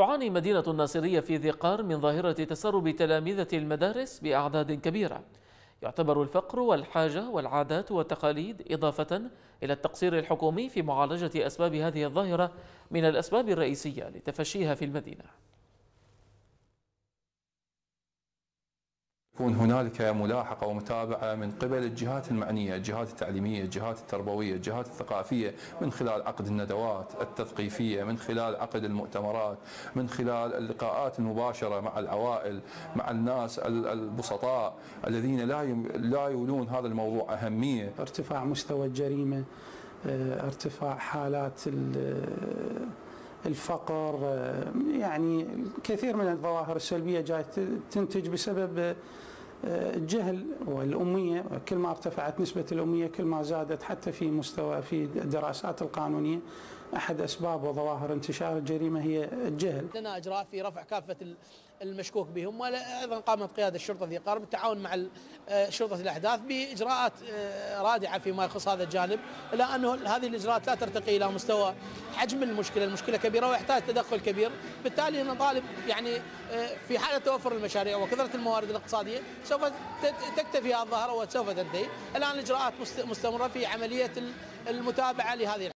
تعاني مدينة الناصرية في ذي قار من ظاهرة تسرب تلامذة المدارس بأعداد كبيرة. يعتبر الفقر والحاجة والعادات والتقاليد إضافة إلى التقصير الحكومي في معالجة أسباب هذه الظاهرة من الأسباب الرئيسية لتفشيها في المدينة. يكون هنالك ملاحقة ومتابعة من قبل الجهات المعنية، الجهات التعليمية، الجهات التربوية، الجهات الثقافية من خلال عقد الندوات التثقيفية، من خلال عقد المؤتمرات، من خلال اللقاءات المباشرة مع العوائل، مع الناس البسطاء الذين لا لا يولون هذا الموضوع أهمية. ارتفاع مستوى الجريمة، آه، ارتفاع حالات الفقر يعني كثير من الظواهر السلبية جاي تنتج بسبب الجهل والأمية كل ما ارتفعت نسبة الأمية كل ما زادت حتى في مستوى في الدراسات القانونية أحد أسباب وظواهر انتشار الجريمة هي الجهل. عندنا أجراء في رفع كافة المشكوك بهم وأيضا قامت قيادة الشرطة ذي قرب بالتعاون مع آه، شرطة الأحداث بإجراءات آه، رادعة فيما يخص هذا الجانب. الا أنه هذه الإجراءات لا ترتقي إلى مستوى حجم المشكلة، المشكلة كبيرة ويحتاج تدخل كبير، بالتالي نطالب يعني آه، في حالة توفر المشاريع وكثرة الموارد الاقتصادية سوف تكتفي الظاهره وسوف تنتهي، الآن الاجراءات مستمرة في عملية المتابعة لهذه